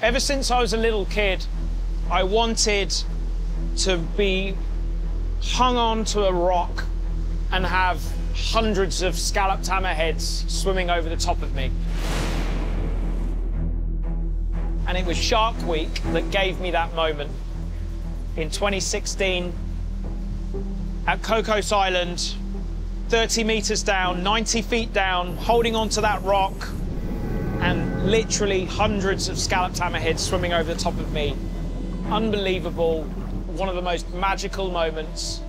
Ever since I was a little kid, I wanted to be hung on to a rock and have hundreds of scalloped hammerheads swimming over the top of me. And it was Shark Week that gave me that moment. In 2016, at Cocos Island, 30 meters down, 90 feet down, holding onto that rock, and literally hundreds of scalloped hammerheads swimming over the top of me. Unbelievable. One of the most magical moments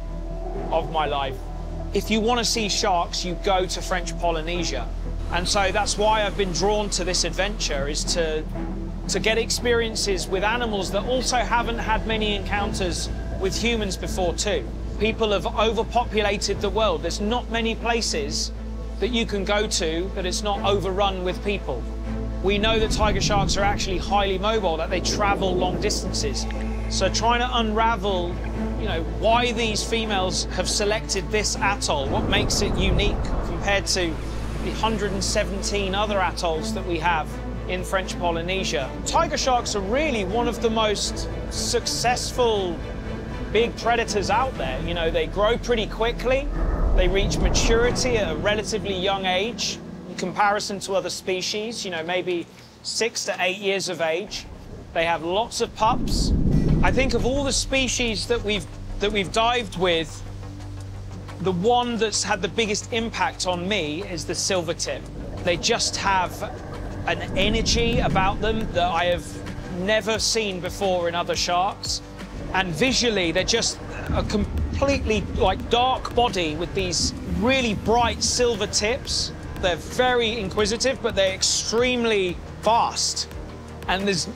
of my life. If you want to see sharks, you go to French Polynesia. And so that's why I've been drawn to this adventure, is to, to get experiences with animals that also haven't had many encounters with humans before too. People have overpopulated the world. There's not many places that you can go to that it's not overrun with people. We know that tiger sharks are actually highly mobile, that they travel long distances. So trying to unravel, you know, why these females have selected this atoll, what makes it unique compared to the 117 other atolls that we have in French Polynesia. Tiger sharks are really one of the most successful big predators out there. You know, they grow pretty quickly. They reach maturity at a relatively young age comparison to other species, you know, maybe six to eight years of age. They have lots of pups. I think of all the species that we've that we've dived with, the one that's had the biggest impact on me is the silvertip. They just have an energy about them that I have never seen before in other sharks. And visually, they're just a completely like dark body with these really bright silver tips. They're very inquisitive, but they're extremely fast. And there's,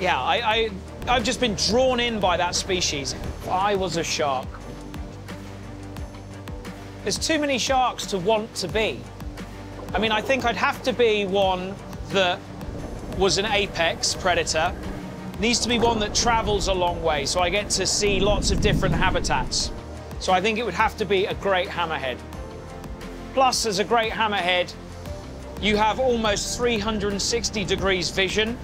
yeah, I, I, I've just been drawn in by that species. If I was a shark, there's too many sharks to want to be. I mean, I think I'd have to be one that was an apex predator. Needs to be one that travels a long way, so I get to see lots of different habitats. So I think it would have to be a great hammerhead. Plus, as a great hammerhead, you have almost 360 degrees vision.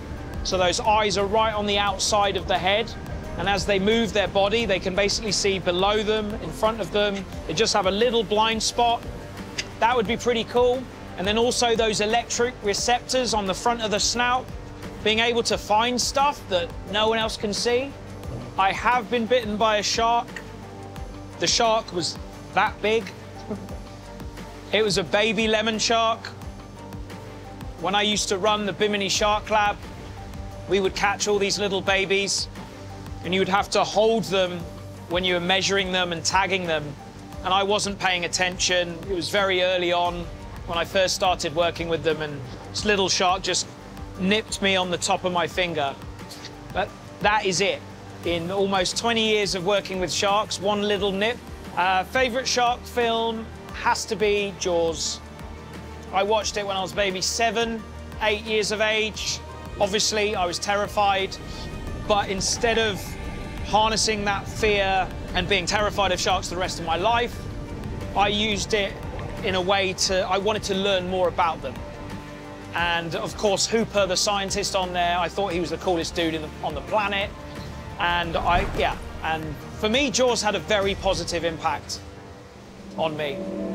So those eyes are right on the outside of the head. And as they move their body, they can basically see below them, in front of them. They just have a little blind spot. That would be pretty cool. And then also those electric receptors on the front of the snout, being able to find stuff that no one else can see. I have been bitten by a shark. The shark was that big. It was a baby lemon shark. When I used to run the Bimini Shark Lab, we would catch all these little babies, and you would have to hold them when you were measuring them and tagging them. And I wasn't paying attention. It was very early on when I first started working with them, and this little shark just nipped me on the top of my finger. But that is it. In almost 20 years of working with sharks, one little nip. Uh, favorite shark film? Has to be Jaws. I watched it when I was maybe seven, eight years of age. Obviously, I was terrified, but instead of harnessing that fear and being terrified of sharks the rest of my life, I used it in a way to, I wanted to learn more about them. And of course, Hooper, the scientist on there, I thought he was the coolest dude the, on the planet. And I, yeah, and for me, Jaws had a very positive impact on me.